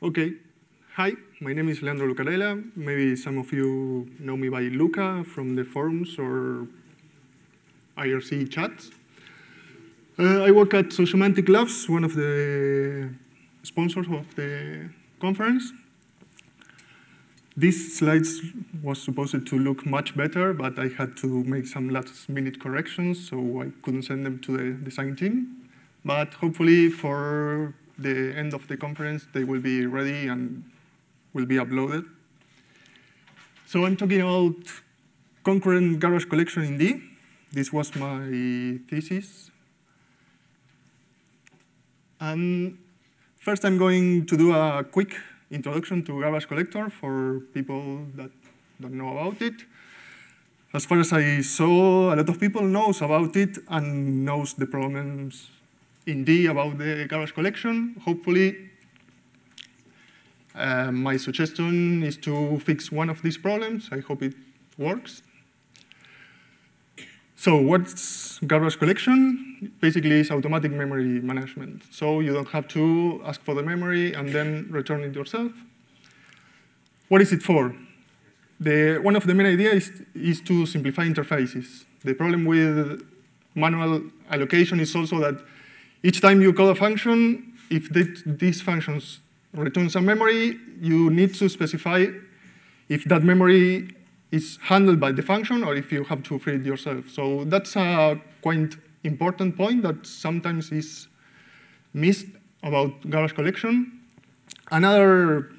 Okay. Hi, my name is Leandro Lucarella. Maybe some of you know me by Luca from the forums or IRC chats. Uh, I work at Sociomantic Labs, one of the sponsors of the conference. These slides was supposed to look much better, but I had to make some last minute corrections, so I couldn't send them to the design team. But hopefully for the end of the conference, they will be ready and will be uploaded. So I'm talking about concurrent garbage collection in D. This was my thesis. And first I'm going to do a quick introduction to garbage collector for people that don't know about it. As far as I saw, a lot of people knows about it and knows the problems in D about the garbage collection. Hopefully, uh, my suggestion is to fix one of these problems. I hope it works. So what's garbage collection? Basically, it's automatic memory management. So you don't have to ask for the memory and then return it yourself. What is it for? The, one of the main ideas is, is to simplify interfaces. The problem with manual allocation is also that each time you call a function, if these functions return some memory, you need to specify if that memory is handled by the function or if you have to free it yourself. So that's a quite important point that sometimes is missed about garbage collection. Another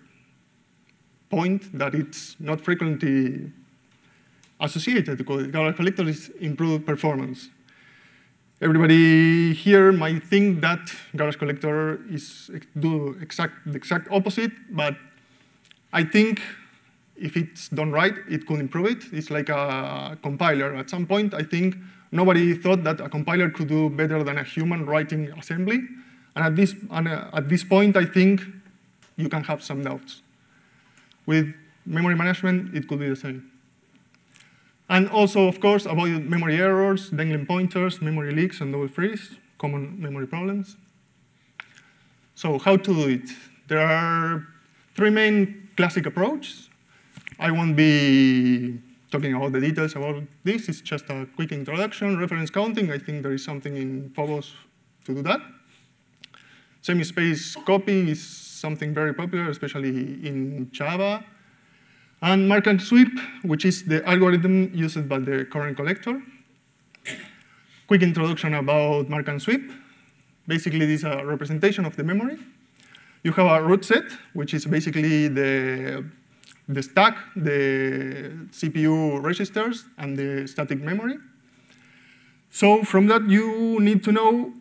point that it's not frequently associated with garbage collector is improved performance. Everybody here might think that garbage collector is do exact the exact opposite, but I think if it's done right, it could improve it. It's like a compiler. At some point, I think nobody thought that a compiler could do better than a human writing assembly. And at this, and uh, at this point, I think you can have some doubts. With memory management, it could be the same. And also, of course, avoid memory errors, dangling pointers, memory leaks, and double frees, common memory problems. So how to do it? There are three main classic approaches. I won't be talking about the details about this. It's just a quick introduction. Reference counting, I think there is something in Phobos to do that. Semi-space copying is something very popular, especially in Java. And mark and sweep, which is the algorithm used by the current collector. Quick introduction about mark and sweep. Basically, this is a representation of the memory. You have a root set, which is basically the, the stack, the CPU registers, and the static memory. So from that, you need to know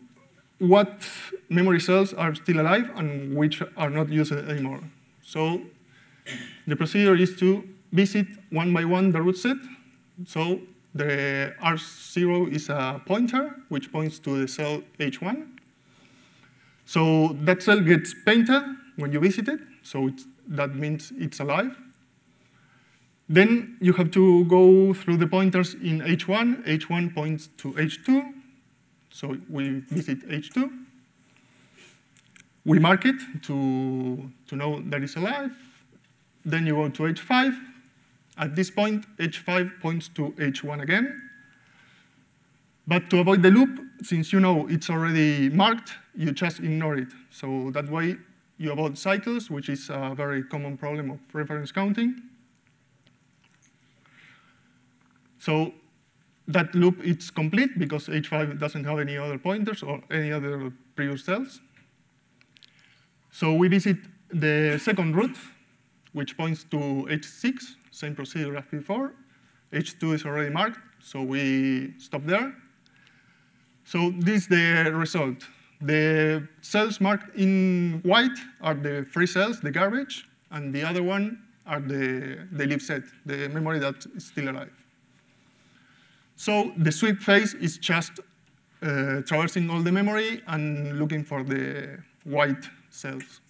what memory cells are still alive and which are not used anymore. So the procedure is to visit one by one the root set. So the R0 is a pointer, which points to the cell H1. So that cell gets painted when you visit it, so that means it's alive. Then you have to go through the pointers in H1. H1 points to H2, so we visit H2. We mark it to, to know that it's alive. Then you go to H5. At this point, H5 points to H1 again. But to avoid the loop, since you know it's already marked, you just ignore it. So that way, you avoid cycles, which is a very common problem of reference counting. So that loop is complete because H5 doesn't have any other pointers or any other previous cells. So we visit the second root, which points to H6, same procedure as before. H2 is already marked, so we stop there. So this is the result. The cells marked in white are the free cells, the garbage, and the other one are the, the live set, the memory that is still alive. So the sweep phase is just uh, traversing all the memory and looking for the white cells.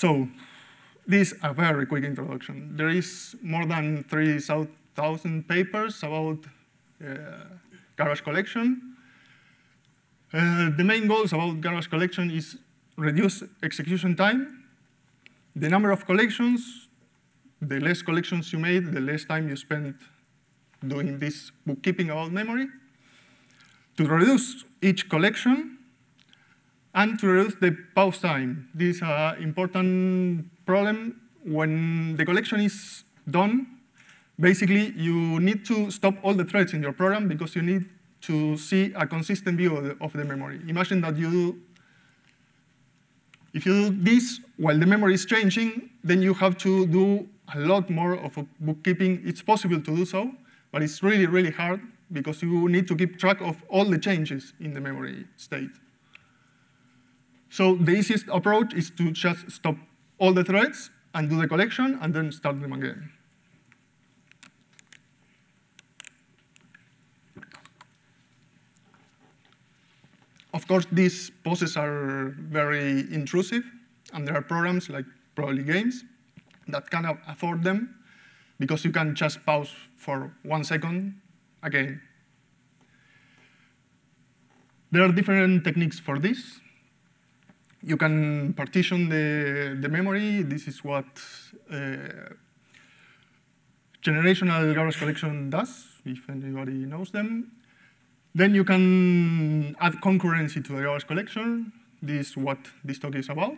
So this is a very quick introduction. There is more than 3,000 papers about uh, garbage collection. Uh, the main goals about garbage collection is reduce execution time, the number of collections, the less collections you made, the less time you spend doing this bookkeeping about memory, to reduce each collection, and to reduce the pause time. This is an important problem. When the collection is done, basically you need to stop all the threads in your program because you need to see a consistent view of the, of the memory. Imagine that you if you do this while the memory is changing, then you have to do a lot more of bookkeeping. It's possible to do so, but it's really, really hard because you need to keep track of all the changes in the memory state. So the easiest approach is to just stop all the threads and do the collection and then start them again. Of course, these poses are very intrusive, and there are programs like probably games that can afford them because you can just pause for one second again. There are different techniques for this. You can partition the, the memory. This is what uh, generational garbage collection does, if anybody knows them. Then you can add concurrency to the garbage collection. This is what this talk is about.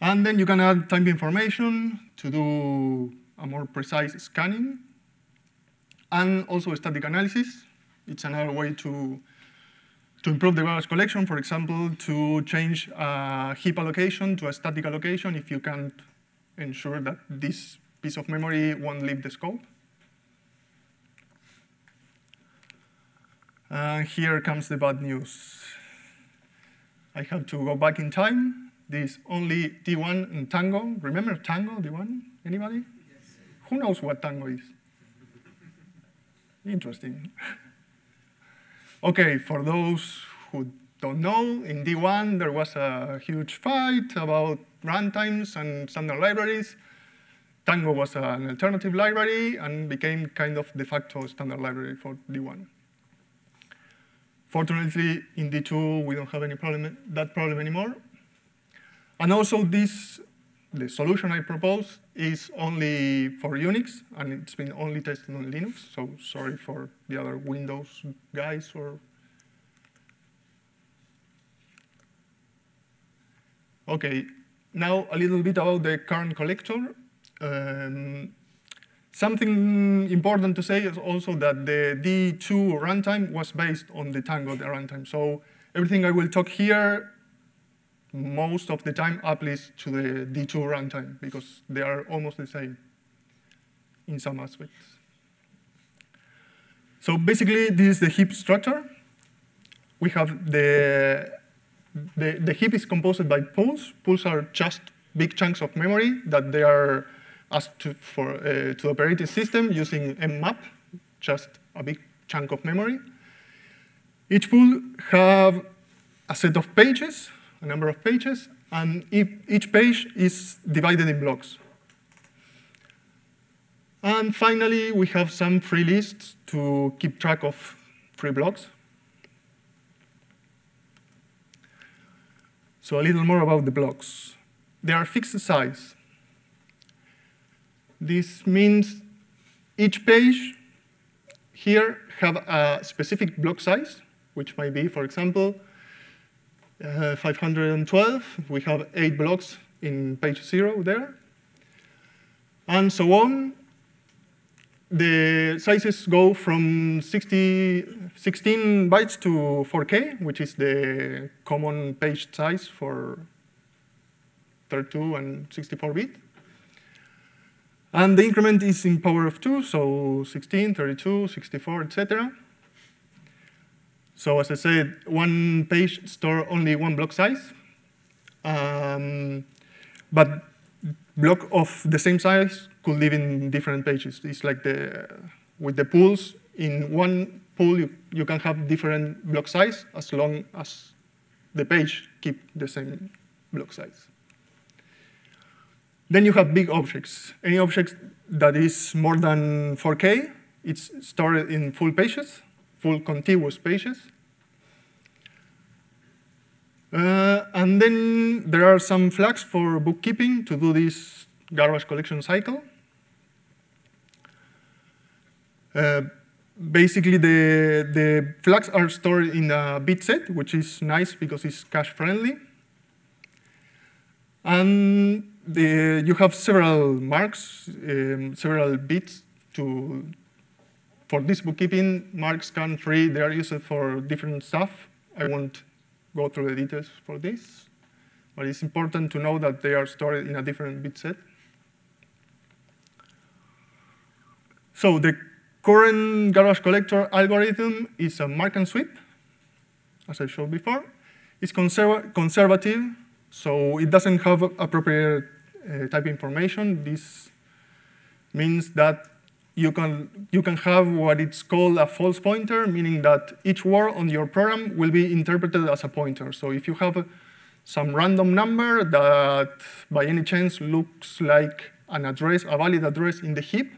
And then you can add time information to do a more precise scanning. And also static analysis. It's another way to, to improve the garbage collection. For example, to change a heap allocation to a static allocation if you can't ensure that this piece of memory won't leave the scope. And here comes the bad news. I have to go back in time. This only D1 and Tango. Remember Tango, D1? Anybody? Yes. Who knows what Tango is? Interesting. okay, for those who don't know, in D1 there was a huge fight about runtimes and standard libraries. Tango was an alternative library and became kind of de facto standard library for D1. Fortunately, in D2, we don't have any problem, that problem anymore. And also this, the solution I propose is only for Unix, and it's been only tested on Linux, so sorry for the other Windows guys or Okay, now a little bit about the current collector. Um, Something important to say is also that the D2 runtime was based on the Tango runtime. So everything I will talk here, most of the time applies to the D2 runtime because they are almost the same in some aspects. So basically, this is the heap structure. We have the, the, the heap is composed by pools. Pools are just big chunks of memory that they are asked to, for, uh, to operating system using mmap, just a big chunk of memory. Each pool have a set of pages, a number of pages, and each page is divided in blocks. And finally, we have some free lists to keep track of free blocks. So a little more about the blocks. They are fixed size. This means each page here have a specific block size, which might be, for example, uh, 512. We have eight blocks in page zero there. And so on. The sizes go from 60, 16 bytes to 4K, which is the common page size for 32 and 64 bit. And the increment is in power of 2, so 16, 32, 64, etc. So as I said, one page store only one block size. Um, but block of the same size could live in different pages. It's like the with the pools, in one pool you, you can have different block size as long as the page keep the same block size. Then you have big objects. Any object that is more than 4K, it's stored in full pages, full contiguous pages. Uh, and then there are some flags for bookkeeping to do this garbage collection cycle. Uh, basically, the, the flags are stored in a bit set, which is nice because it's cache friendly. And the, you have several marks, um, several bits to, for this bookkeeping. Marks can free, they are used for different stuff. I won't go through the details for this, but it's important to know that they are stored in a different bit set. So the current garbage collector algorithm is a mark and sweep, as I showed before. It's conserv conservative, so it doesn't have appropriate uh, type information. This means that you can, you can have what it's called a false pointer, meaning that each word on your program will be interpreted as a pointer. So if you have some random number that by any chance looks like an address, a valid address in the heap,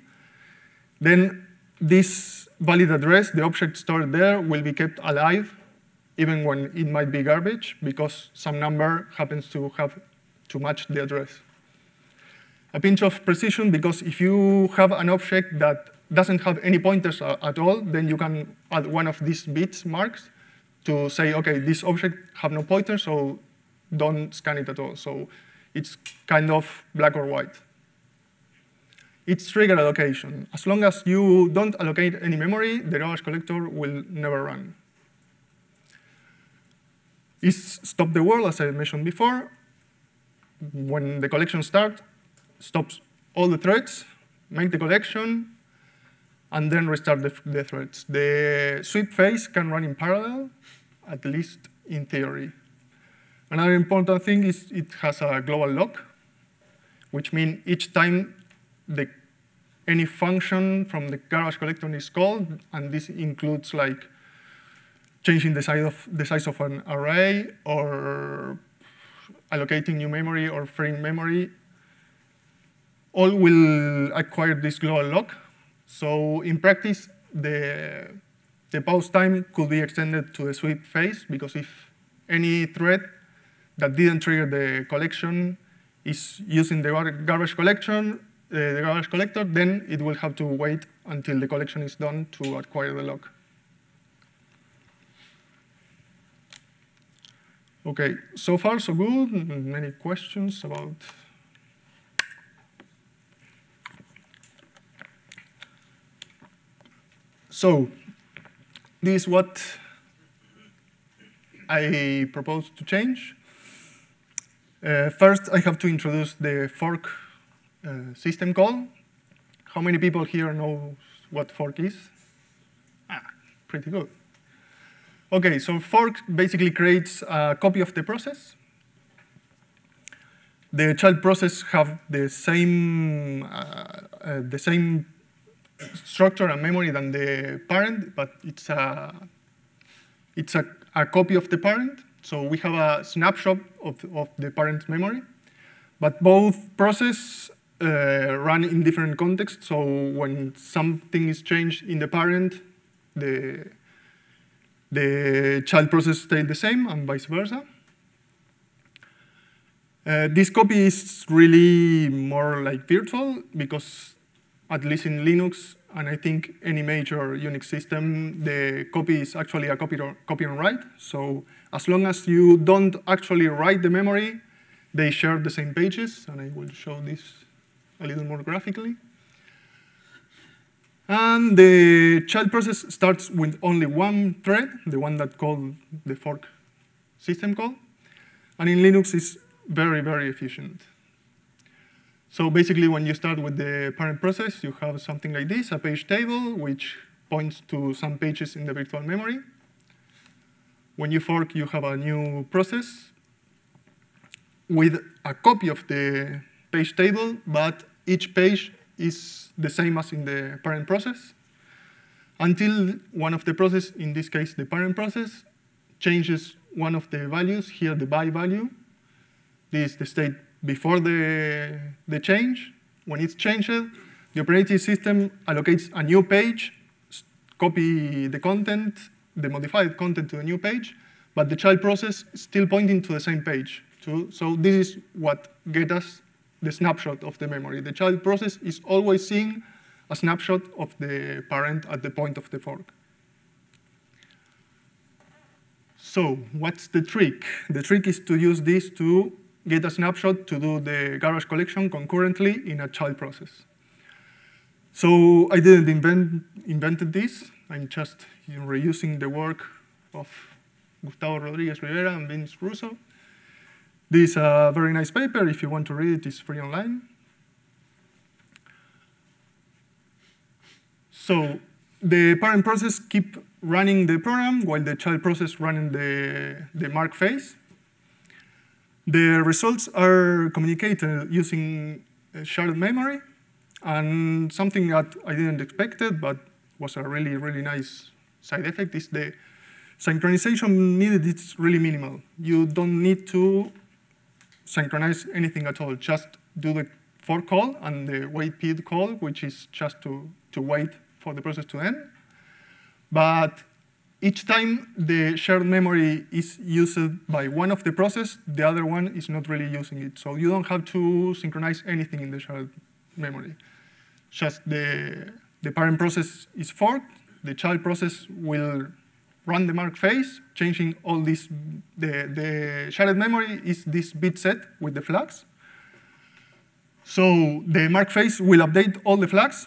then this valid address, the object stored there, will be kept alive even when it might be garbage because some number happens to have to match the address a pinch of precision because if you have an object that doesn't have any pointers at all, then you can add one of these bits marks to say, okay, this object have no pointers, so don't scan it at all. So it's kind of black or white. It's trigger allocation. As long as you don't allocate any memory, the garbage collector will never run. It's stop the world, as I mentioned before. When the collection starts, stops all the threads, make the collection, and then restart the, the threads. The sweep phase can run in parallel, at least in theory. Another important thing is it has a global lock, which means each time the, any function from the garbage collector is called, and this includes like changing the size of, the size of an array or allocating new memory or freeing memory, all will acquire this global lock. So in practice, the, the pause time could be extended to the sweep phase because if any thread that didn't trigger the collection is using the garbage collection, uh, the garbage collector, then it will have to wait until the collection is done to acquire the lock. Okay, so far so good. Many questions about So this is what I propose to change. Uh, first, I have to introduce the fork uh, system call. How many people here know what fork is? Ah, pretty good. Okay, so fork basically creates a copy of the process. The child process have the same uh, uh the same structure and memory than the parent, but it's a, it's a, a copy of the parent. So we have a snapshot of, of the parent memory. But both processes uh, run in different contexts. So when something is changed in the parent, the, the child process stays the same and vice versa. Uh, this copy is really more like virtual because at least in Linux, and I think any major Unix system, the copy is actually a copy, copy and write. So as long as you don't actually write the memory, they share the same pages, and I will show this a little more graphically. And the child process starts with only one thread, the one that called the fork system call. And in Linux, it's very, very efficient. So basically, when you start with the parent process, you have something like this, a page table, which points to some pages in the virtual memory. When you fork, you have a new process with a copy of the page table, but each page is the same as in the parent process until one of the process, in this case the parent process, changes one of the values, here the by value. This is the state before the, the change. When it's changed, the operating system allocates a new page, copy the content, the modified content to a new page, but the child process is still pointing to the same page. Too. So this is what gets us the snapshot of the memory. The child process is always seeing a snapshot of the parent at the point of the fork. So what's the trick? The trick is to use this to get a snapshot to do the garbage collection concurrently in a child process. So I didn't invent invented this. I'm just you know, reusing the work of Gustavo Rodriguez Rivera and Vince Russo. This is a very nice paper. If you want to read it, it's free online. So the parent process keep running the program while the child process running the, the mark phase. The results are communicated using uh, shared memory, and something that I didn't expect it, but was a really, really nice side effect is the synchronization needed is really minimal. You don't need to synchronize anything at all. Just do the fork call and the wait call, which is just to, to wait for the process to end. But each time the shared memory is used by one of the process, the other one is not really using it. So you don't have to synchronize anything in the shared memory. Just the, the parent process is forked, the child process will run the mark phase, changing all this, the, the shared memory is this bit set with the flags. So the mark phase will update all the flags,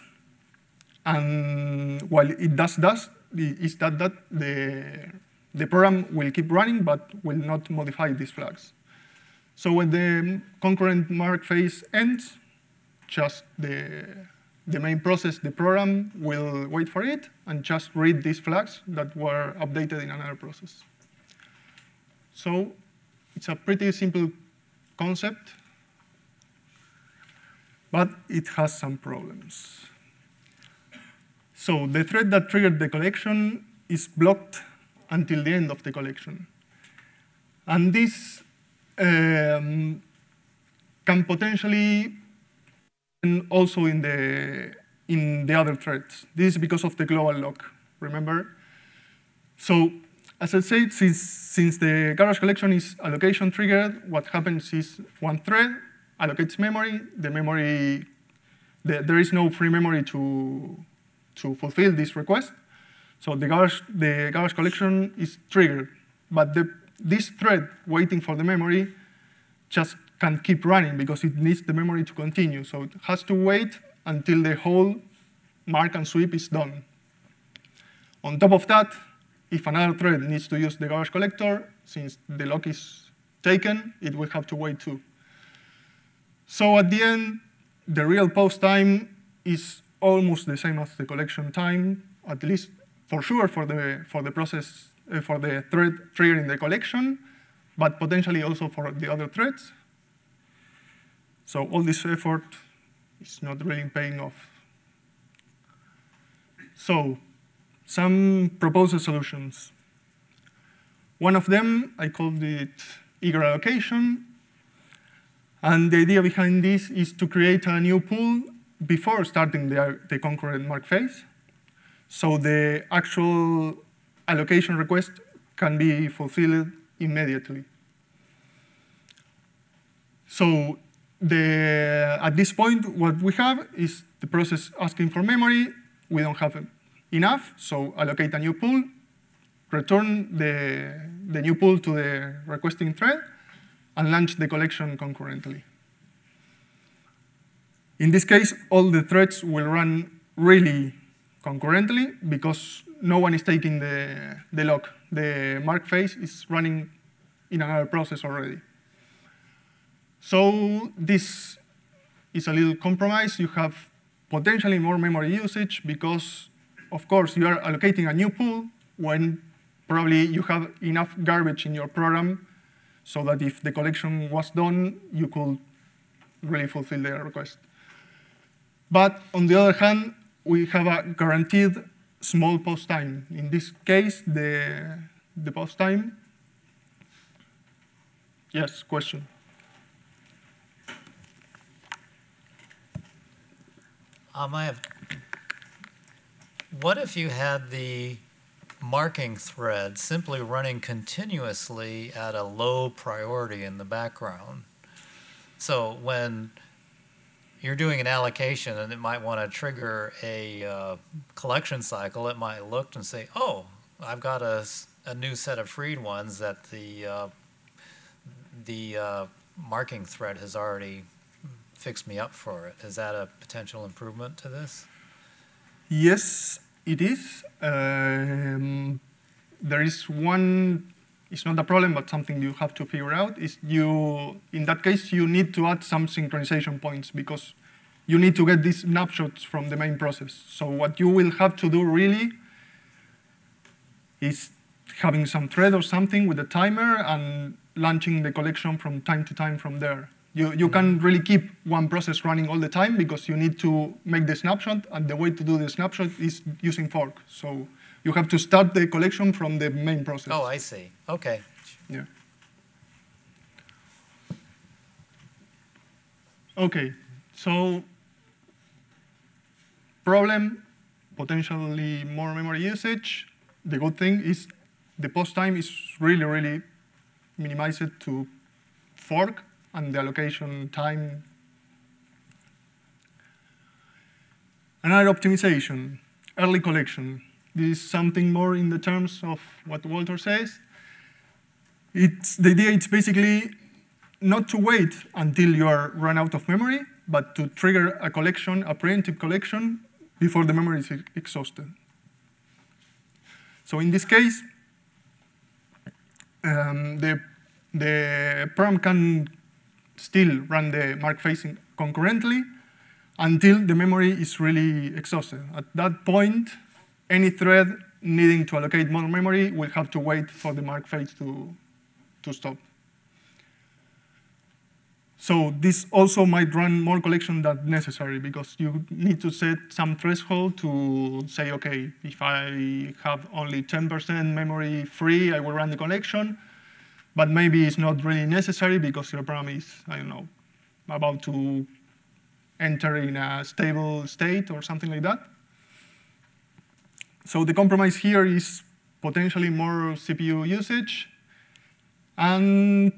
and while it does that, is that, that the, the program will keep running but will not modify these flags. So when the concurrent mark phase ends, just the, the main process, the program, will wait for it and just read these flags that were updated in another process. So it's a pretty simple concept, but it has some problems. So the thread that triggered the collection is blocked until the end of the collection. And this um, can potentially and also in the, in the other threads. This is because of the global lock, remember? So as I said, since, since the garbage collection is allocation triggered, what happens is one thread allocates memory, the memory, the, there is no free memory to, to fulfill this request. So the garbage, the garbage collection is triggered, but the, this thread waiting for the memory just can't keep running because it needs the memory to continue. So it has to wait until the whole mark and sweep is done. On top of that, if another thread needs to use the garbage collector, since the lock is taken, it will have to wait too. So at the end, the real post time is almost the same as the collection time, at least for sure for the, for the process, uh, for the thread triggering the collection, but potentially also for the other threads. So all this effort is not really paying off. So some proposed solutions. One of them, I called it eager allocation. And the idea behind this is to create a new pool before starting the, the concurrent mark phase. So the actual allocation request can be fulfilled immediately. So the, at this point, what we have is the process asking for memory. We don't have enough, so allocate a new pool, return the, the new pool to the requesting thread, and launch the collection concurrently. In this case, all the threads will run really concurrently because no one is taking the, the lock. The mark phase is running in another process already. So this is a little compromise. You have potentially more memory usage because, of course, you are allocating a new pool when probably you have enough garbage in your program so that if the collection was done, you could really fulfill the request. But on the other hand, we have a guaranteed small post time. In this case, the, the post time. Yes, question. Um, I have, what if you had the marking thread simply running continuously at a low priority in the background. So when you're doing an allocation and it might want to trigger a uh, collection cycle, it might look and say, oh, I've got a, a new set of freed ones that the, uh, the uh, marking thread has already fixed me up for it. Is that a potential improvement to this? Yes, it is. Um, there is one, it's not a problem, but something you have to figure out is you, in that case, you need to add some synchronization points because you need to get these snapshots from the main process. So what you will have to do really is having some thread or something with a timer and launching the collection from time to time from there. You, you can really keep one process running all the time because you need to make the snapshot, and the way to do the snapshot is using fork. So you have to start the collection from the main process. Oh, I see. Okay. Yeah. Okay, so problem, potentially more memory usage. The good thing is the post time is really, really minimized to fork and the allocation time. Another optimization, early collection. This is something more in the terms of what Walter says. It's, the idea is basically not to wait until you are run out of memory, but to trigger a collection, a preemptive collection, before the memory is exhausted. So in this case, um, the, the program can still run the mark facing concurrently until the memory is really exhausted. At that point, any thread needing to allocate more memory will have to wait for the mark phase to, to stop. So this also might run more collection than necessary because you need to set some threshold to say, okay, if I have only 10% memory free, I will run the collection but maybe it's not really necessary because your program is, I don't know, about to enter in a stable state or something like that. So the compromise here is potentially more CPU usage, and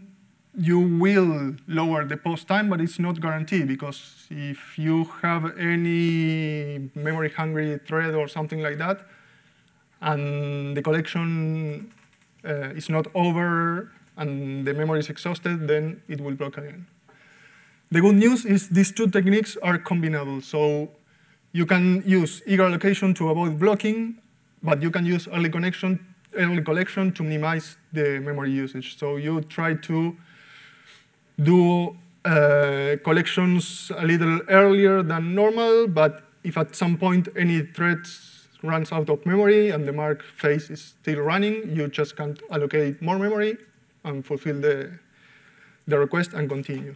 you will lower the post time, but it's not guaranteed because if you have any memory-hungry thread or something like that, and the collection uh, is not over and the memory is exhausted, then it will block again. The good news is these two techniques are combinable. So you can use eager allocation to avoid blocking, but you can use early connection, early collection to minimize the memory usage. So you try to do uh, collections a little earlier than normal, but if at some point any thread runs out of memory and the mark phase is still running, you just can't allocate more memory and fulfill the, the request and continue.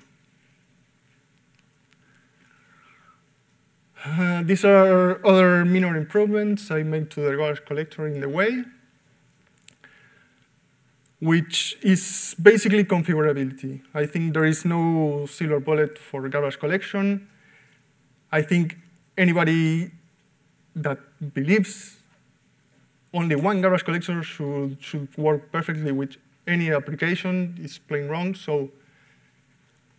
Uh, these are other minor improvements I made to the garbage collector in the way, which is basically configurability. I think there is no silver bullet for garbage collection. I think anybody that believes only one garbage collector should, should work perfectly with any application is plain wrong. So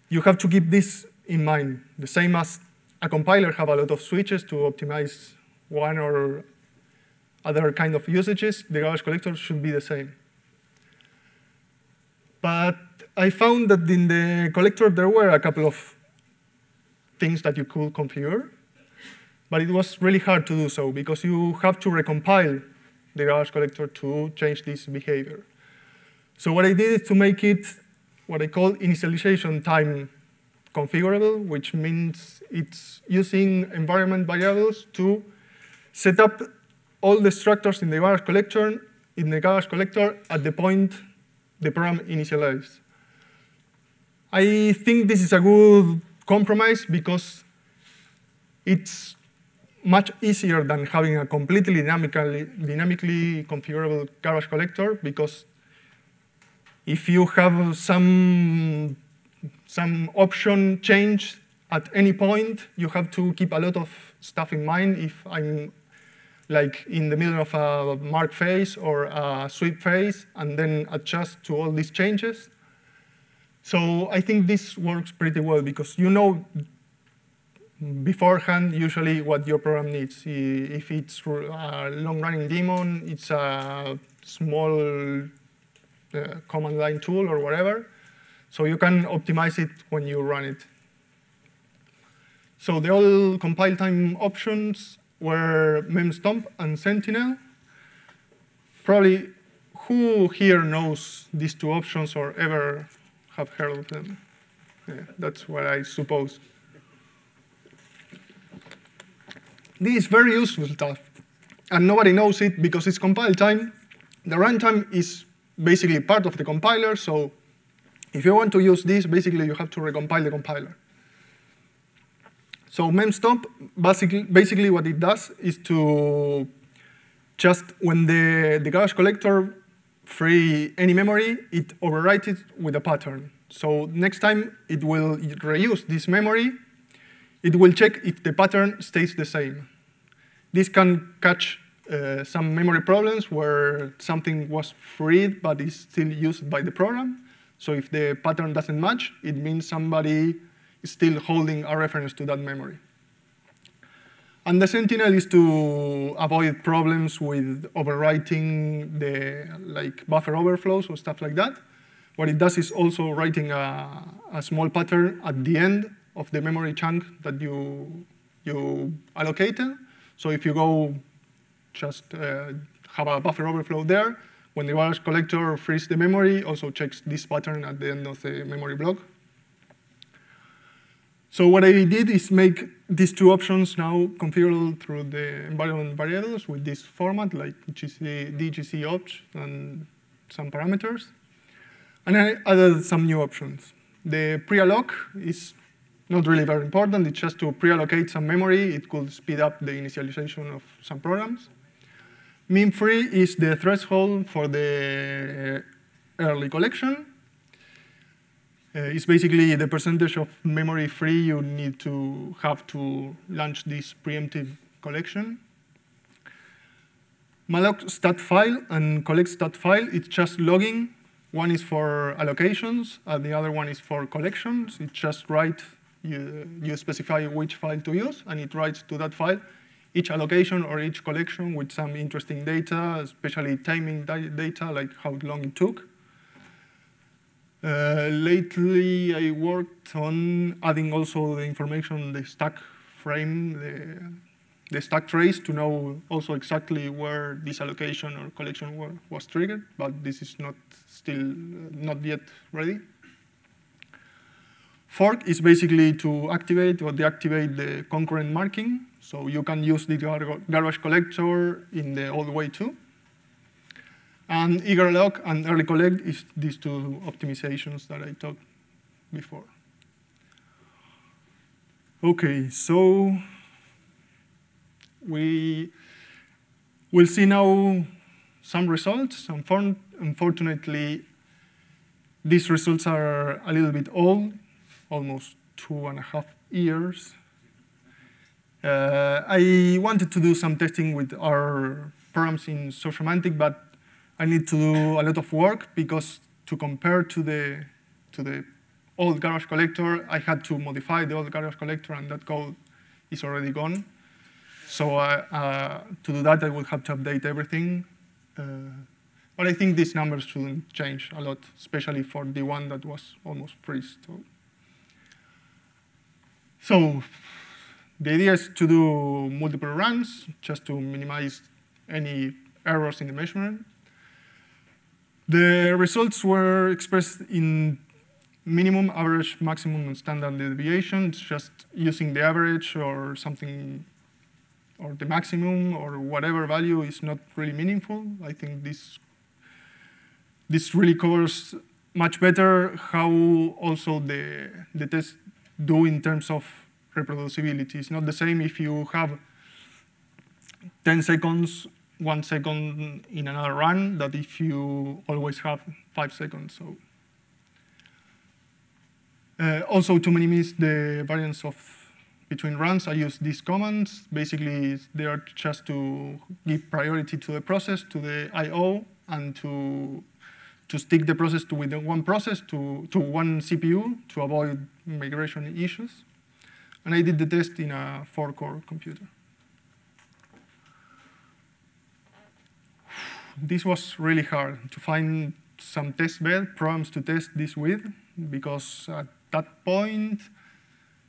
you have to keep this in mind. The same as a compiler have a lot of switches to optimize one or other kind of usages, the garbage collector should be the same. But I found that in the collector there were a couple of things that you could configure, but it was really hard to do so because you have to recompile the garbage collector to change this behavior. So what I did is to make it what I call initialization time configurable, which means it's using environment variables to set up all the structures in the garbage collector in the garbage collector at the point the program initialized. I think this is a good compromise because it's much easier than having a completely dynamically, dynamically configurable garbage collector because if you have some, some option change at any point, you have to keep a lot of stuff in mind if I'm like in the middle of a mark phase or a sweep phase, and then adjust to all these changes. So I think this works pretty well because you know beforehand usually what your program needs. If it's a long-running daemon, it's a small uh, command line tool or whatever. So you can optimize it when you run it. So the all compile time options were memstomp and sentinel. Probably who here knows these two options or ever have heard of them? Yeah, that's what I suppose. This is very useful stuff. And nobody knows it because it's compile time. The runtime is basically part of the compiler, so if you want to use this, basically you have to recompile the compiler. So memstomp, basically, basically what it does is to just when the, the garbage collector free any memory, it overwrites it with a pattern. So next time it will reuse this memory, it will check if the pattern stays the same. This can catch uh, some memory problems where something was freed but is still used by the program. So if the pattern doesn't match, it means somebody is still holding a reference to that memory. And the Sentinel is to avoid problems with overwriting the like buffer overflows or stuff like that. What it does is also writing a, a small pattern at the end of the memory chunk that you, you allocated. So if you go just uh, have a buffer overflow there, when the garbage collector frees the memory, also checks this pattern at the end of the memory block. So what I did is make these two options now configurable through the environment variables with this format, like GC, DGC opt and some parameters. And I added some new options. The pre-alloc is not really very important. It's just to pre-allocate some memory. It could speed up the initialization of some programs. Mean free is the threshold for the early collection. Uh, it's basically the percentage of memory free you need to have to launch this preemptive collection. malloc stat file and collect stat file, it's just logging. One is for allocations, and the other one is for collections. It just write, you, you specify which file to use, and it writes to that file each allocation or each collection with some interesting data, especially timing data, like how long it took. Uh, lately, I worked on adding also the information, the stack frame, the, the stack trace to know also exactly where this allocation or collection were, was triggered, but this is not still uh, not yet ready. Fork is basically to activate or deactivate the concurrent marking. So you can use the garbage collector in the old way too. And eager alloc and early collect is these two optimizations that I talked before. Okay, so we will see now some results. Unfortunately, these results are a little bit old, almost two and a half years. Uh, I wanted to do some testing with our programs in Sociomantic, but I need to do a lot of work because to compare to the, to the old garbage collector, I had to modify the old garbage collector and that code is already gone. So uh, uh, to do that, I will have to update everything. Uh, but I think these numbers shouldn't change a lot, especially for the one that was almost freeze. So, so the idea is to do multiple runs just to minimize any errors in the measurement. The results were expressed in minimum, average, maximum, and standard deviation, just using the average or something, or the maximum, or whatever value is not really meaningful. I think this, this really covers much better how also the, the tests do in terms of reproducibility. It's not the same if you have 10 seconds one second in another run that if you always have five seconds. So uh, also to minimize the variance of between runs, I use these commands. Basically, they are just to give priority to the process, to the I.O., and to, to stick the process to within one process, to, to one CPU, to avoid migration issues. And I did the test in a four-core computer. This was really hard to find some test bed programs to test this with, because at that point,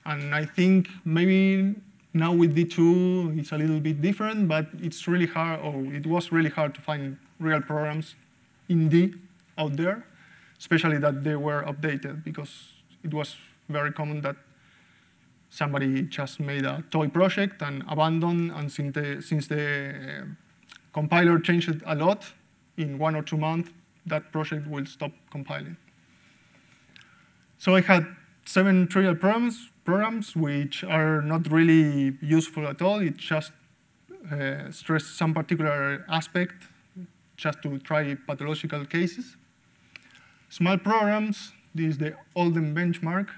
and I think maybe now with D2 it's a little bit different, but it's really hard, or it was really hard to find real programs in D out there, especially that they were updated because it was very common that somebody just made a toy project and abandoned, and since the, since the compiler changed a lot, in one or two months, that project will stop compiling. So I had seven trivial programs, programs which are not really useful at all. It just uh, stress some particular aspect just to try pathological cases. Small programs, this is the Olden benchmark.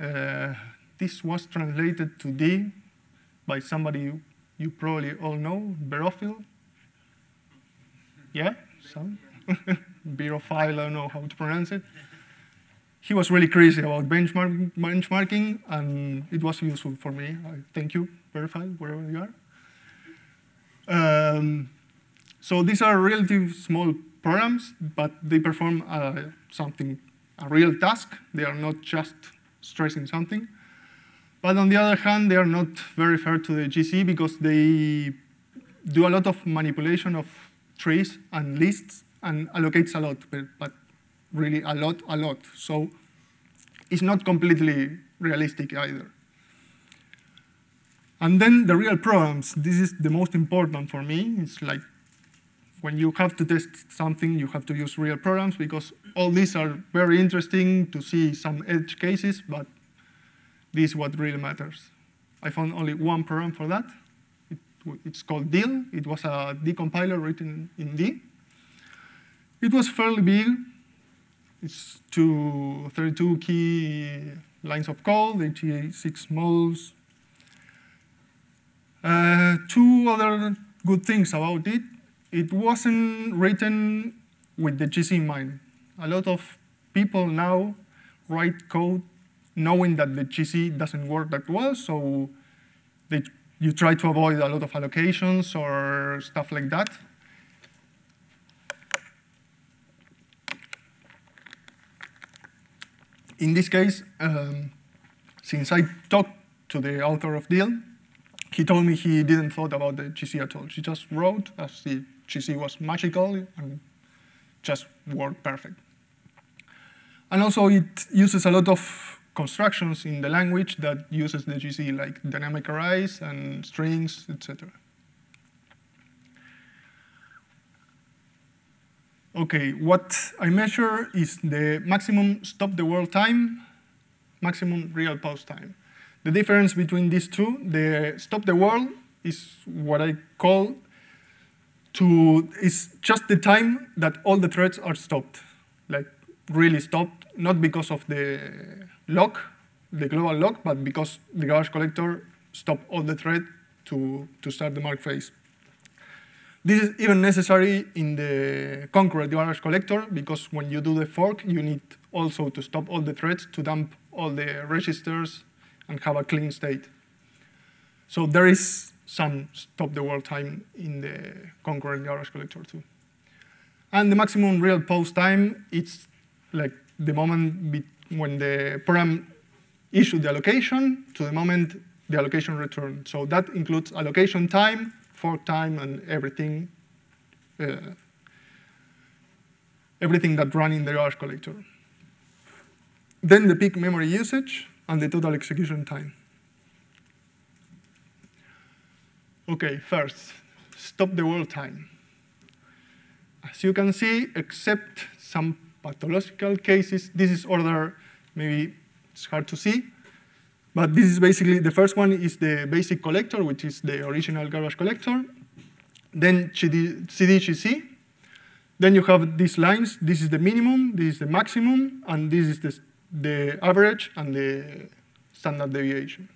Uh, this was translated to D by somebody you probably all know, bearophile. Yeah, some? bearophile, I don't know how to pronounce it he was really crazy about benchmark, benchmarking, and it was useful for me. I thank you, bearophile, wherever you are. Um, so these are relatively small programs, but they perform uh, something, a real task. They are not just stressing something. But on the other hand, they are not very fair to the GC because they do a lot of manipulation of trees and lists and allocates a lot, but really a lot, a lot. So it's not completely realistic either. And then the real programs, this is the most important for me. It's like when you have to test something, you have to use real programs because all these are very interesting to see some edge cases, but this is what really matters. I found only one program for that. It, it's called DIL. It was a D compiler written in D. It was fairly big, it's two, 32 key lines of code, 86 modules. Uh, two other good things about it. It wasn't written with the GC in mind. A lot of people now write code knowing that the GC doesn't work that well, so they, you try to avoid a lot of allocations or stuff like that. in this case, um, since I talked to the author of DIL, he told me he didn't thought about the GC at all. He just wrote as the GC was magical and just worked perfect. And also it uses a lot of constructions in the language that uses the GC, like dynamic arrays and strings, etc. Okay, what I measure is the maximum stop the world time, maximum real pause time. The difference between these two, the stop the world is what I call to, is just the time that all the threads are stopped, like really stopped, not because of the lock, the global lock, but because the garbage collector stopped all the thread to, to start the mark phase. This is even necessary in the concurrent garbage collector because when you do the fork, you need also to stop all the threads to dump all the registers and have a clean state. So there is some stop the world time in the concurrent garbage collector too. And the maximum real pause time, it's like the moment when the program issued the allocation to the moment the allocation returned. So that includes allocation time, fork time and everything, uh, everything that ran in the garbage collector. Then the peak memory usage and the total execution time. Okay, first, stop the world time. As you can see, except some pathological cases, this is order, maybe it's hard to see, but this is basically, the first one is the basic collector, which is the original garbage collector. Then CDGC. Then you have these lines. This is the minimum, this is the maximum, and this is the, the average and the standard deviation.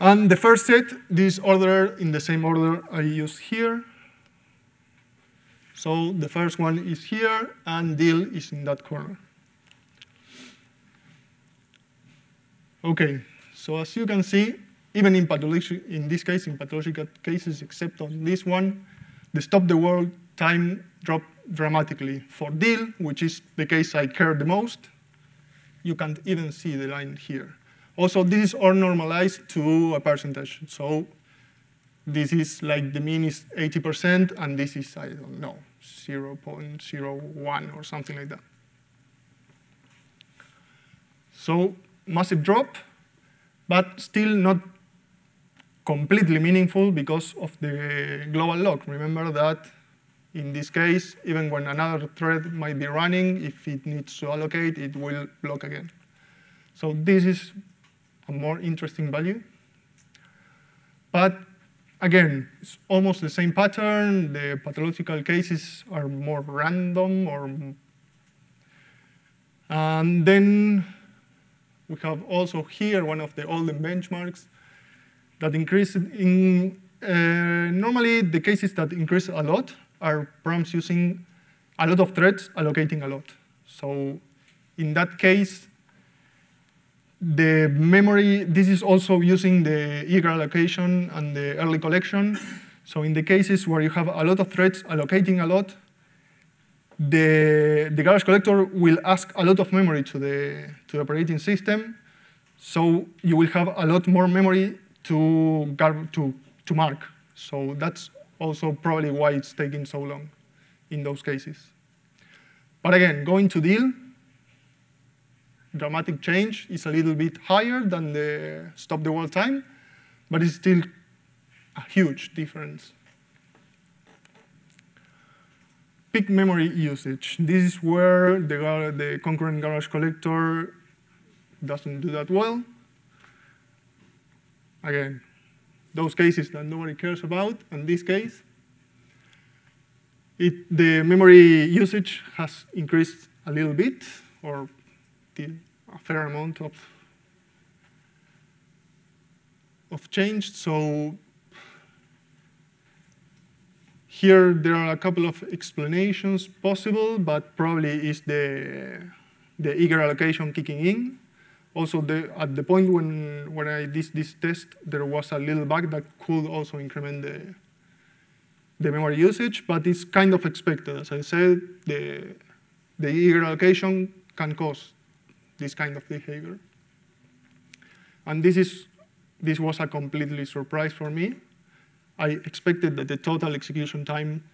And the first set, this order in the same order I use here. So the first one is here, and DIL is in that corner. Okay, so as you can see, even in pathology, in this case, in pathological cases, except on this one, the stop the world time dropped dramatically. For DIL, which is the case I care the most, you can't even see the line here. Also, this is all normalized to a percentage. So this is like the mean is 80%, and this is, I don't know, 0.01 or something like that. So massive drop, but still not completely meaningful because of the global lock. Remember that in this case, even when another thread might be running, if it needs to allocate, it will block again. So this is a more interesting value. But again, it's almost the same pattern. The pathological cases are more random or and then we have also here one of the Olden benchmarks that increase in, uh, normally the cases that increase a lot are prompts using a lot of threads allocating a lot. So in that case, the memory, this is also using the eager allocation and the early collection. So in the cases where you have a lot of threads allocating a lot, the, the garbage collector will ask a lot of memory to the, to the operating system. So you will have a lot more memory to, to, to mark. So that's also probably why it's taking so long in those cases. But again, going to DIL, dramatic change is a little bit higher than the stop the world time, but it's still a huge difference. Peak memory usage. This is where the, the concurrent garbage collector doesn't do that well. Again, those cases that nobody cares about, in this case, it, the memory usage has increased a little bit, or a fair amount of, of change. So here there are a couple of explanations possible, but probably is the, the eager allocation kicking in. Also, the, at the point when, when I did this test, there was a little bug that could also increment the, the memory usage, but it's kind of expected. As I said, the, the eager allocation can cause this kind of behavior. And this, is, this was a completely surprise for me. I expected that the total execution time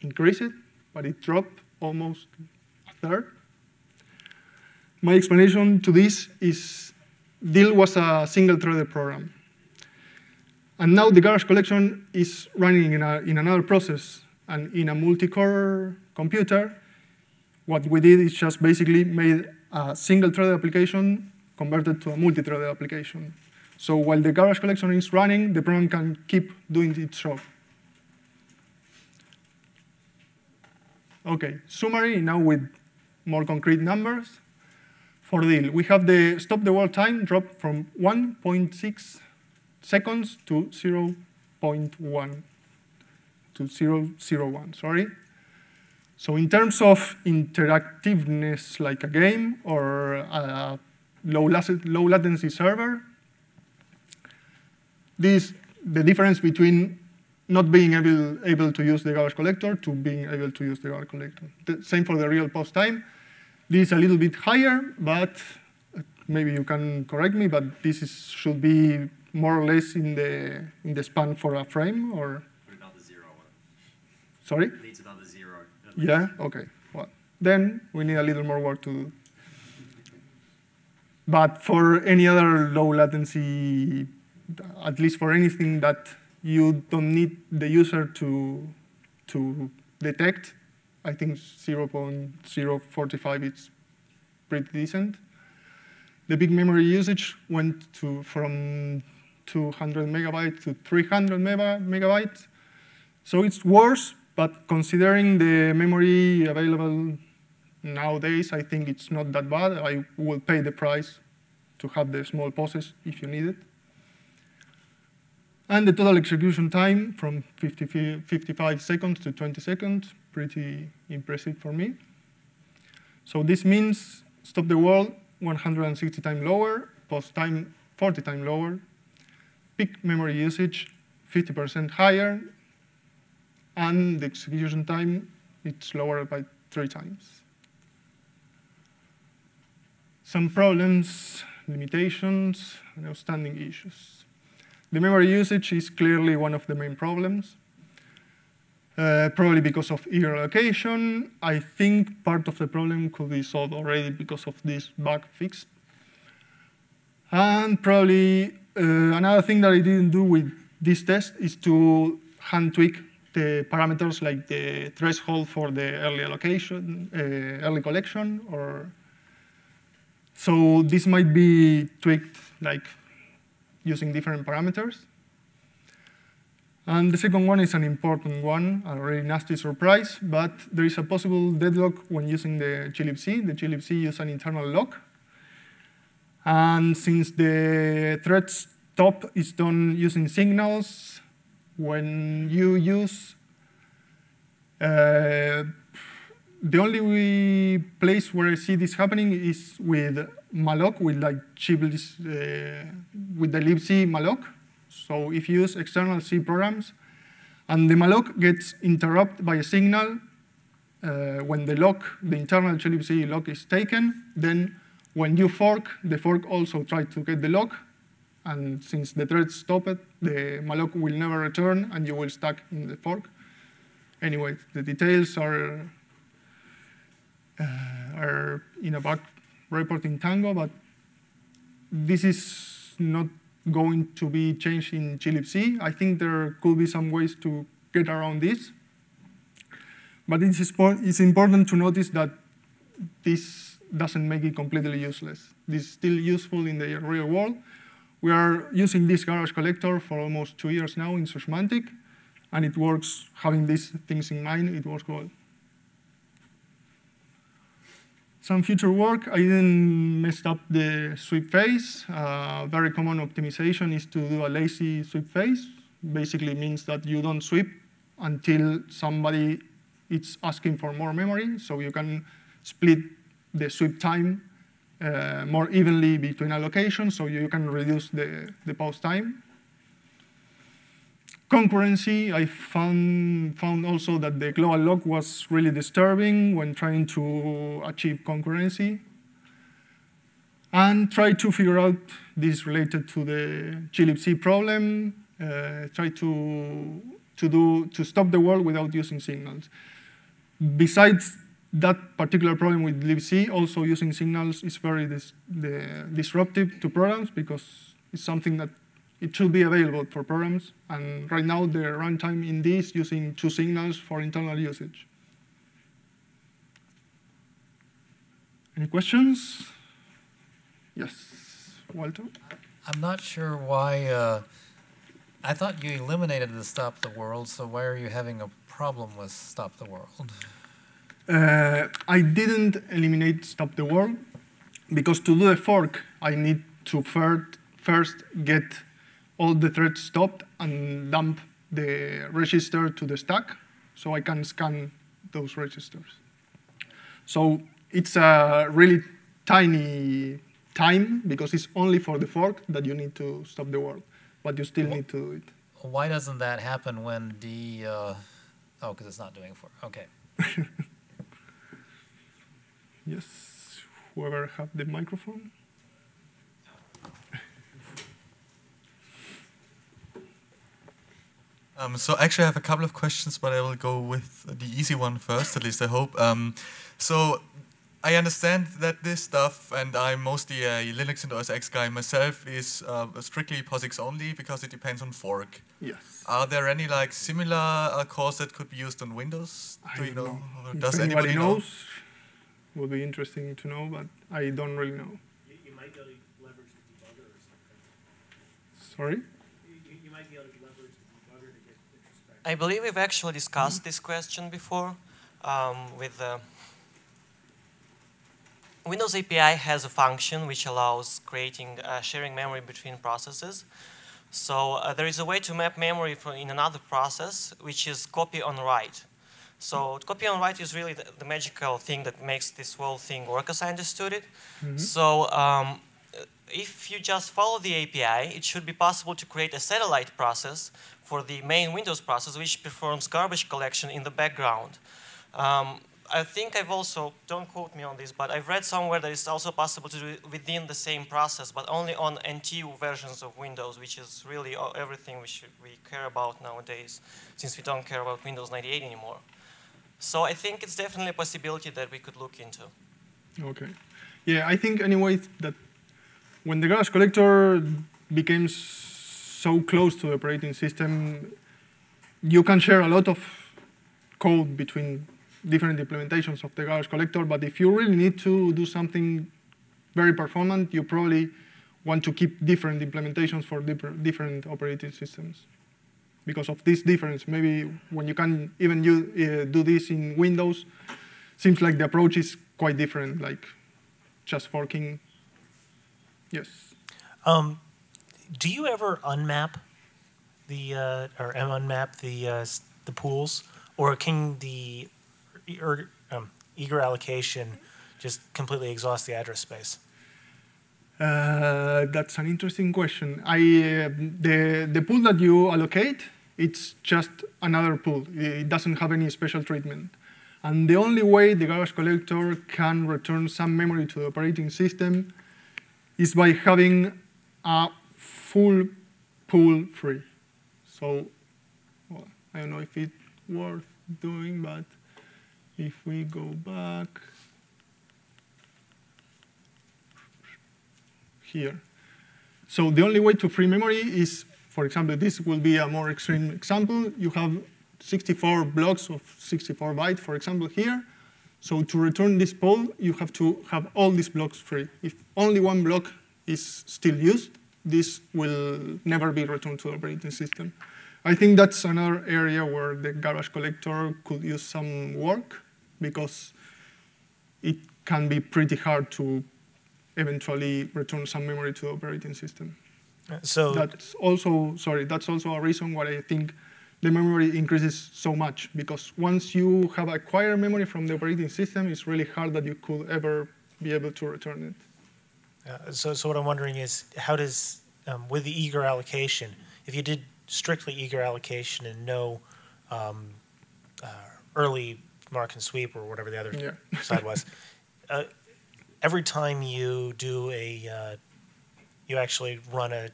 increased, but it dropped almost a third. My explanation to this is DIL was a single-threaded program. And now the garbage collection is running in, a, in another process. And in a multi-core computer, what we did is just basically made a single-threaded application converted to a multi-threaded application. So while the garbage collection is running, the program can keep doing its job. OK, summary now with more concrete numbers. For DIL, we have the stop the world time drop from 1.6 seconds to 0.1 to 0.01, sorry. So in terms of interactiveness like a game or a low, low latency server, this the difference between not being able, able to use the garbage collector to being able to use the garbage collector. The same for the real post time. This is a little bit higher, but uh, maybe you can correct me, but this is, should be more or less in the in the span for a frame, or? About the zero. Sorry? It needs about zero. Yeah, okay. Well, then we need a little more work to do. But for any other low latency, at least for anything that you don't need the user to, to detect, I think 0.045 is pretty decent. The big memory usage went to from 200 megabytes to 300 megabytes. So it's worse, but considering the memory available nowadays, I think it's not that bad. I will pay the price to have the small poses if you need it. And the total execution time from 50, 55 seconds to 20 seconds, pretty impressive for me. So this means stop the world 160 times lower, post time 40 times lower, peak memory usage 50% higher, and the execution time it's lower by three times. Some problems, limitations, and outstanding issues. The memory usage is clearly one of the main problems. Uh, probably because of eager allocation. I think part of the problem could be solved already because of this bug fix. And probably uh, another thing that I didn't do with this test is to hand tweak the parameters like the threshold for the early allocation, uh, early collection, or so this might be tweaked like using different parameters. And the second one is an important one, a really nasty surprise, but there is a possible deadlock when using the glibc. The glibc uses an internal lock. And since the thread stop is done using signals, when you use uh, the only place where I see this happening is with malloc, with like uh, with the libc malloc. So if you use external C programs, and the malloc gets interrupted by a signal uh, when the lock, the internal glibc lock is taken, then when you fork, the fork also tries to get the lock, and since the thread stopped, the malloc will never return, and you will stuck in the fork. Anyway, the details are uh, are in a bug report in Tango, but this is not going to be changed in glibc. I think there could be some ways to get around this. But it's, important to notice that this doesn't make it completely useless. This is still useful in the real world. We are using this garbage collector for almost two years now in Sociomantic, and it works, having these things in mind, it works well. Some future work, I didn't mess up the sweep phase. Uh, very common optimization is to do a lazy sweep phase. Basically means that you don't sweep until somebody is asking for more memory, so you can split the sweep time uh, more evenly between allocations, so you can reduce the, the pause time. Concurrency, I found, found also that the global lock was really disturbing when trying to achieve concurrency. And try to figure out this related to the glibc problem, uh, try to, to, do, to stop the world without using signals. Besides that particular problem with libc, also using signals is very dis the, disruptive to programs because it's something that it should be available for programs. And right now, the runtime in this using two signals for internal usage. Any questions? Yes, Walter? I'm not sure why, uh, I thought you eliminated the stop the world, so why are you having a problem with stop the world? Uh, I didn't eliminate stop the world because to do the fork, I need to first, first get all the threads stopped and dump the register to the stack so I can scan those registers. So it's a really tiny time because it's only for the fork that you need to stop the world, but you still need to do it. Why doesn't that happen when the, uh, oh, because it's not doing fork, okay. yes, whoever have the microphone. Um, so actually, I have a couple of questions, but I will go with the easy one first, at least I hope. Um, so I understand that this stuff, and I'm mostly a Linux and OS X guy myself, is uh, strictly POSIX only because it depends on fork. Yes. Are there any like similar uh, cores that could be used on Windows? Do I you know? know. If Does anybody, anybody knows? Know? Would be interesting to know, but I don't really know. You, you might be leverage the debugger or something. Sorry. I believe we've actually discussed this question before um, with the Windows API has a function which allows creating uh, sharing memory between processes. So uh, there is a way to map memory for in another process, which is copy on write. So copy on write is really the, the magical thing that makes this whole thing work as I understood it. So um, if you just follow the API, it should be possible to create a satellite process for the main Windows process, which performs garbage collection in the background. Um, I think I've also, don't quote me on this, but I've read somewhere that it's also possible to do it within the same process, but only on NTU versions of Windows, which is really everything we, should, we care about nowadays, since we don't care about Windows 98 anymore. So I think it's definitely a possibility that we could look into. Okay. Yeah, I think anyway that when the garbage collector becomes so close to the operating system, you can share a lot of code between different implementations of the garbage collector, but if you really need to do something very performant, you probably want to keep different implementations for different, operating systems. Because of this difference, maybe when you can even uh, do this in Windows, seems like the approach is quite different, like just forking. Yes. Um, do you ever unmap the uh, or unmap the uh, the pools, or can the er, um, eager allocation just completely exhaust the address space? Uh, that's an interesting question. I, uh, the, the pool that you allocate, it's just another pool. It doesn't have any special treatment. And the only way the garbage collector can return some memory to the operating system is by having a full pool free. So, well, I don't know if it's worth doing, but if we go back here. So the only way to free memory is, for example, this will be a more extreme example. You have 64 blocks of 64 bytes, for example, here. So to return this poll, you have to have all these blocks free. If only one block is still used, this will never be returned to the operating system. I think that's another area where the garbage collector could use some work because it can be pretty hard to eventually return some memory to the operating system. Uh, So That's also, sorry, that's also a reason why I think the memory increases so much because once you have acquired memory from the operating system, it's really hard that you could ever be able to return it. Uh, so, so what I'm wondering is, how does, um, with the eager allocation, if you did strictly eager allocation and no um, uh, early mark and sweep or whatever the other Yeah. side was, uh, every time you do a, uh, you actually run a,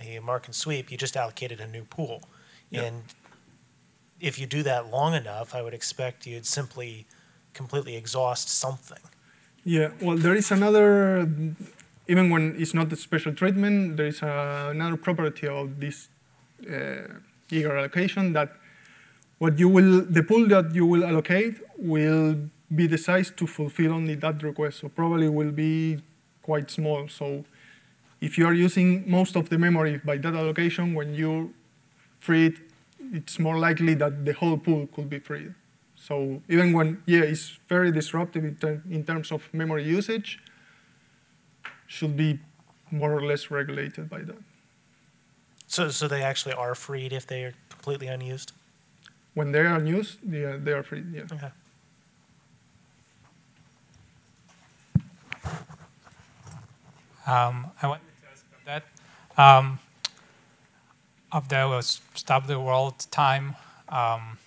a mark and sweep, you just allocated a new pool. Yeah. And if you do that long enough, I would expect you'd simply completely exhaust something. Yeah, well, there is another, even when it's not a special treatment, there is a, another property of this uh, eager allocation that what you will, the pool that you will allocate will be the size to fulfill only that request. So probably will be quite small. So if you are using most of the memory by that allocation, when you free it, it's more likely that the whole pool could be freed. So even when, yeah, it's very disruptive in, ter in terms of memory usage, should be more or less regulated by that. So, so they actually are freed if they are completely unused? When they are unused, they are, they are free, yeah. Okay. Um, I wanted to ask about that. Um, of the stop the world time, um,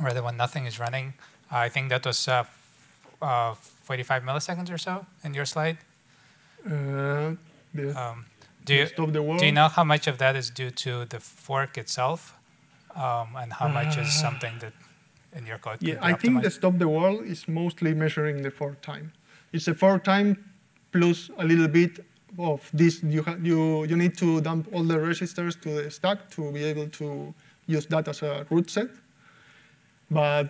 the when nothing is running, I think that was uh, uh, 45 milliseconds or so in your slide. Uh, the, Um, do you the do you know how much of that is due to the fork itself, um, and how much is something that in your code? Yeah, I think the stop the world is mostly measuring the fork time. It's a fork time plus a little bit of this. You, ha- you, you need to dump all the registers to the stack to be able to use that as a root set. But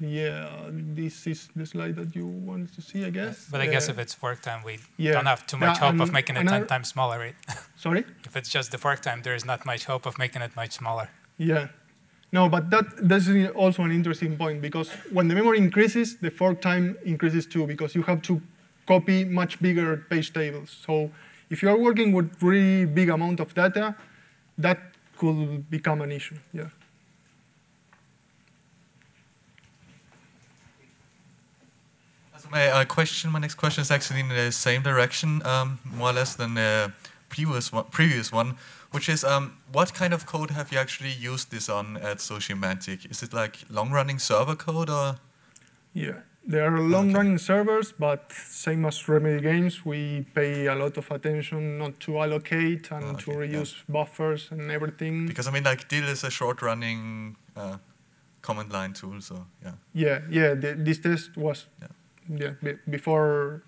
yeah, this is the slide that you wanted to see, I guess. But I guess Uh, if it's fork time, we yeah. don't have too much Yeah, hope of making it another- 10 times smaller, right? Sorry? if it's just the fork time, there is not much hope of making it much smaller. Yeah. No, but that that's also an interesting point because when the memory increases, the fork time increases too because you have to copy much bigger page tables. So If you are working with really big amount of data, that could become an issue. Yeah. My uh, question, my next question is actually in the same direction, um, more or less than the previous one, previous one, which is um, what kind of code have you actually used this on at Sociomantic? Is it like long-running server code or? Yeah, there are long-running servers, but same as Remedy Games, we pay a lot of attention not to allocate and Oh, to okay, yeah. reuse buffers and everything. Because I mean, like DIL is a short-running uh, command line tool, so yeah. Yeah, yeah. The, this test was, Yeah. Yeah, be, before,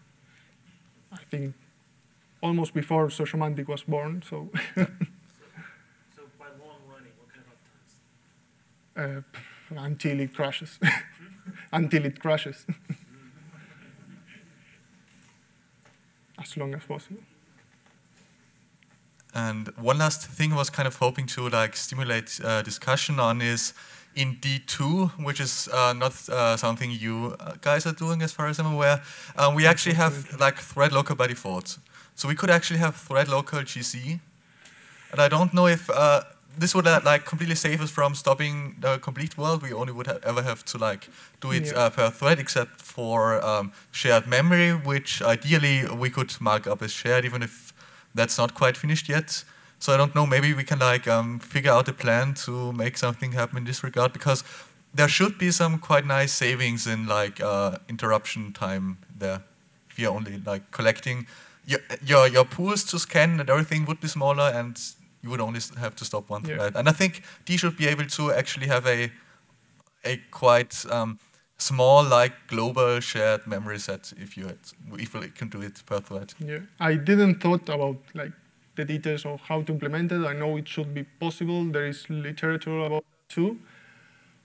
I think, almost before Sociomantic was born. So So by long running, what kind of uptimes? uh, until it crashes, until it crashes, as long as possible. And one last thing I was kind of hoping to like stimulate uh, discussion on is in D2, which is uh, not uh, something you uh, guys are doing as far as I'm aware. Uh, we actually have like thread local by default. So we could actually have thread local GC. And I don't know if uh, this would uh, like completely save us from stopping the complete world. We only would ha ever have to like do it Yeah. uh, per thread, except for um, shared memory, which ideally we could mark up as shared, even if that's not quite finished yet. So I don't know. Maybe we can like um, figure out a plan to make something happen in this regard because there should be some quite nice savings in like uh, interruption time there. If you're only like collecting your, your your pools to scan and everything would be smaller and you would only have to stop one Yeah. thread. And I think D should be able to actually have a a quite um, small like global shared memory set if you had, if we can do it per thread. Yeah, I didn't thought about like the details of how to implement it. I know it should be possible. There is literature about it too.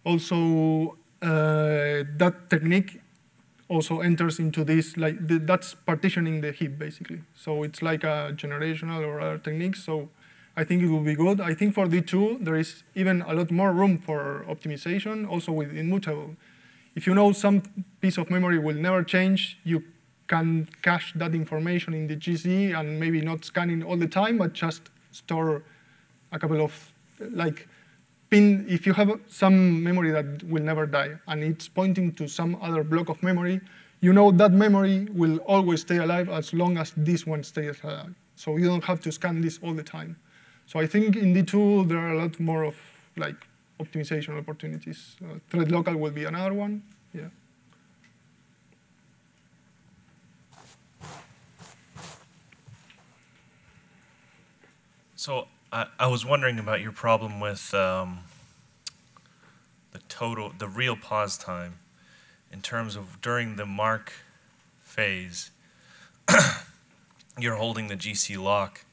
Also, uh, that technique also enters into this like the, that's partitioning the heap basically. So it's like a generational or other technique. So I think it will be good. I think for D2 there is even a lot more room for optimization. Also with immutable, if you know some piece of memory will never change, you can cache that information in the GC and maybe not scanning all the time, but just store a couple of like pin. If you have some memory that will never die and it's pointing to some other block of memory, you know that memory will always stay alive as long as this one stays alive. So you don't have to scan this all the time. So I think in D2 there are a lot more of like optimization opportunities. Uh, thread local will be another one. Yeah. So I, I was wondering about your problem with um, the total, the real pause time, in terms of during the mark phase, you're holding the GC lock.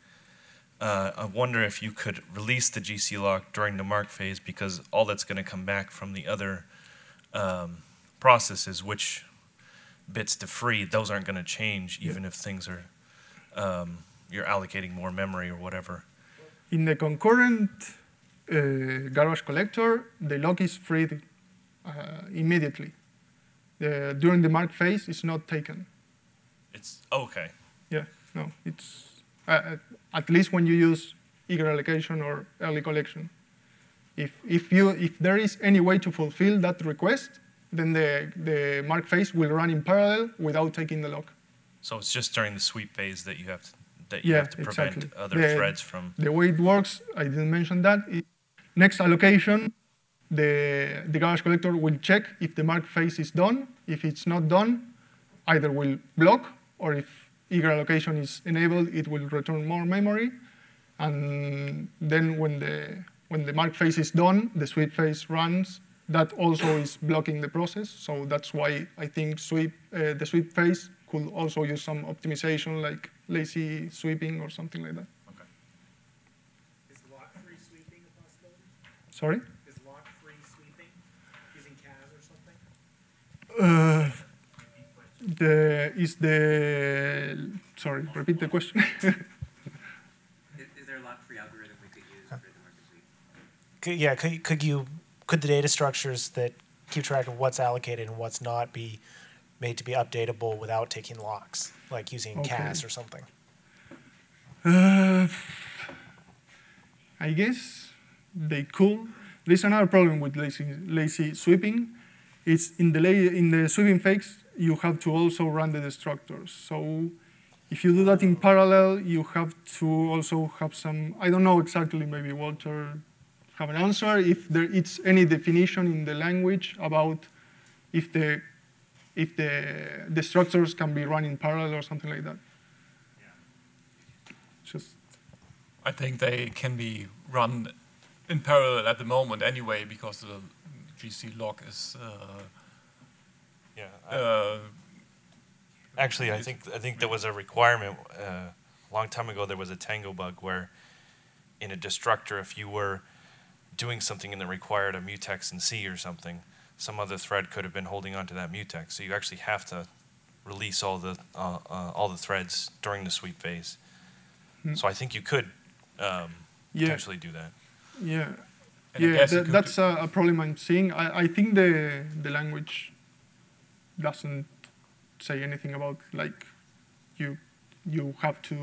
Uh, I wonder if you could release the GC lock during the mark phase because all that's going to come back from the other um, processes, which bits to free, those aren't going to change even if things are um, you're allocating more memory or whatever. In the concurrent uh, garbage collector, the lock is freed uh, immediately. The, during the mark phase, it's not taken. It's okay. Yeah, no, it's uh, at least when you use eager allocation or early collection. If, if, you, if there is any way to fulfill that request, then the, the mark phase will run in parallel without taking the lock. So it's just during the sweep phase that you have to that you Yeah, have to prevent exactly. other The- threads from. The way it works, I didn't mention that. i- next allocation, the, the garbage collector will check if the mark phase is done. If it's not done, either will block, or if eager allocation is enabled, it will return more memory. And then when the, when the mark phase is done, the sweep phase runs. That also is blocking the process. So that's why I think sweep, uh, the sweep phase could also use some optimization like lazy sweeping or something like that. Is lock-free sweeping a possibility? Sorry? Is lock-free sweeping using CAS or something? Uh, the is the sorry. Repeat the question. Is, is there a lock-free algorithm we could use for the market sweep? Could, yeah, could, could you, could the data structures that keep track of what's allocated and what's not be made to be updatable without taking locks, like using Okay. CAS or something? Uh, I guess they could. There's another problem with lazy, lazy sweeping. It's in the, in the sweeping phase, you have to also run the destructors. So if you do that in parallel, you have to also have some, I don't know exactly, maybe Walter have an answer, if there is any definition in the language about if the, if the destructors can be run in parallel or something like that. Just I think they can be run in parallel at the moment anyway because the GC log is. Uh, Yeah. I- uh, Actually, I think I think there was a requirement uh, a long time ago. There was a Tango bug where, in a destructor, if you were doing something and that required a mutex in C or something, some other thread could have been holding onto that mutex. So you actually have to release all the uh, uh, all the threads during the sweep phase. Hmm. So I think you could um, Yeah. potentially do that. Yeah, And yeah, guess you that, could that's a, a problem I'm seeing. I, I think the the language doesn't say anything about like you you have to.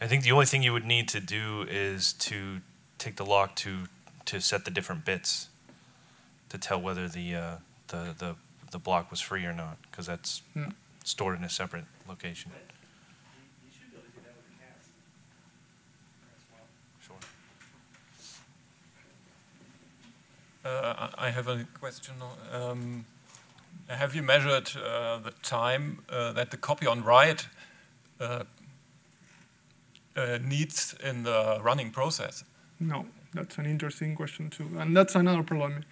I think the only thing you would need to do is to take the lock to to set the different bits to tell whether the uh, the, the the block was free or not, because that's Hmm. stored in a separate location. You should be able to do that with a CAS as well. Sure. Uh, I I have a question. Um, have you measured uh, the time uh, that the copy on write uh, uh, needs in the running process? No, that's an interesting question too, and that's another problem.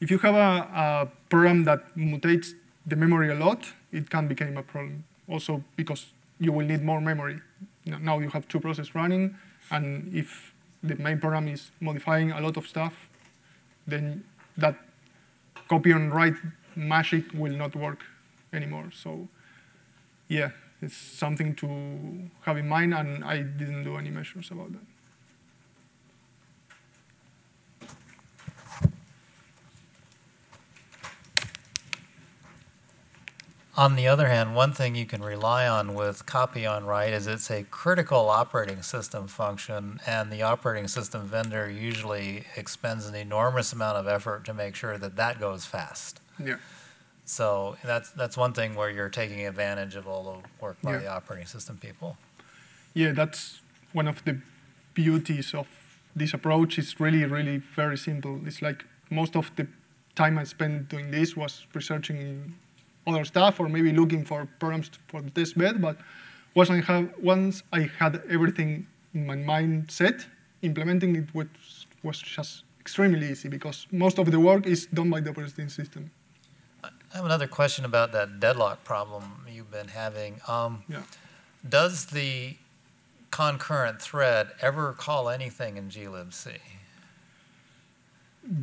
If you have a, a program that mutates the memory a lot, it can become a problem. Also because you will need more memory. Now you have two processes running, and if the main program is modifying a lot of stuff, then that copy and write magic will not work anymore. So yeah, it's something to have in mind, and I didn't do any measures about that. On the other hand, one thing you can rely on with copy on write is it's a critical operating system function, and the operating system vendor usually expends an enormous amount of effort to make sure that that goes fast. Yeah. So that's that's one thing where you're taking advantage of all the work by Yeah. the operating system people. Yeah, that's one of the beauties of this approach. It's really, really very simple. It's like most of the time I spent doing this was researching other stuff or maybe looking for programs for the test bed. But once I have once I had everything in my mind set, implementing it was was just extremely easy because most of the work is done by the operating system. I have another question about that deadlock problem you've been having. Um, Yeah. Does the concurrent thread ever call anything in glibc?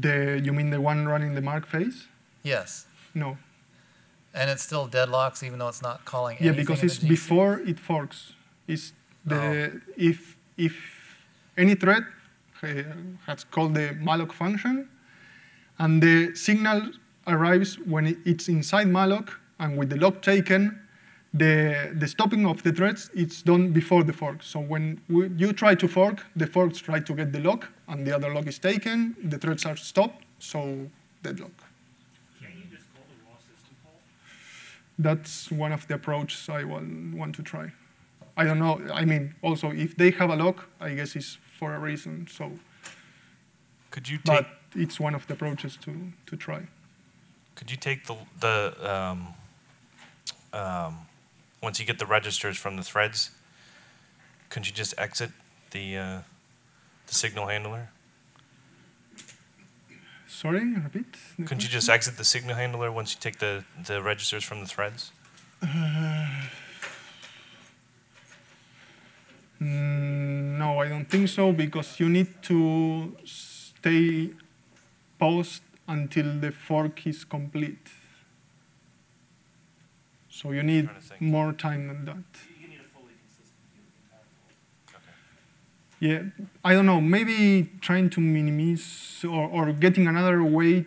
The you mean the one running the mark phase? Yes. No. And it still deadlocks even though it's not calling Yeah, because it's before it forks. It's the oh. if if any thread has called the malloc function, and the signal arrives when it's inside malloc, and with the lock taken, the the stopping of the threads it's done before the fork. So when we, you try to fork, the forks try to get the lock, and the other lock is taken. The threads are stopped, so deadlock. Can't you just call the raw system call? That's one of the approaches I want, want to try. I don't know. I mean, also, if they have a lock, I guess it's for a reason. So, Could you take but it's one of the approaches to, to try. could you take the the um, um, once you get the registers from the threads? Couldn't you just exit the uh, the signal handler? Sorry, repeat. Couldn't you just exit the signal handler once you take the, the registers from the threads? Mm, no, I don't think so because you need to stay paused until the fork is complete. So you need Trying to think. more time than that. You need a fully consistent view of the entire flow. Okay. Yeah, I don't know. Maybe trying to minimize or, or getting another way.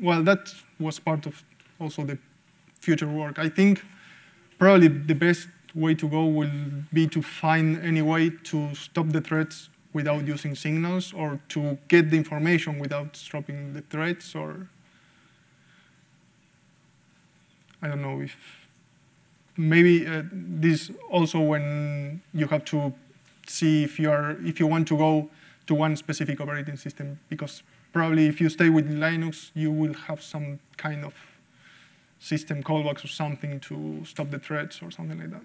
Well, that was part of also the future work. I think probably the best way to go will be to find any way to stop the threats without using signals or to get the information without stopping the threats or I don't know if maybe uh, this also when you have to see if you are if you want to go to one specific operating system because probably if you stay with Linux you will have some kind of system callbacks or something to stop the threads or something like that.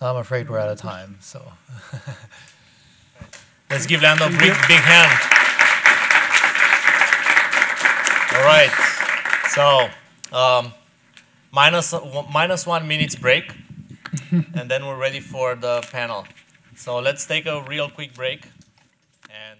I'm afraid we're out of time, so. Let's give Leandro a big, big hand. All right. So, um, minus, minus one minutes break, and then we're ready for the panel. So let's take a real quick break and.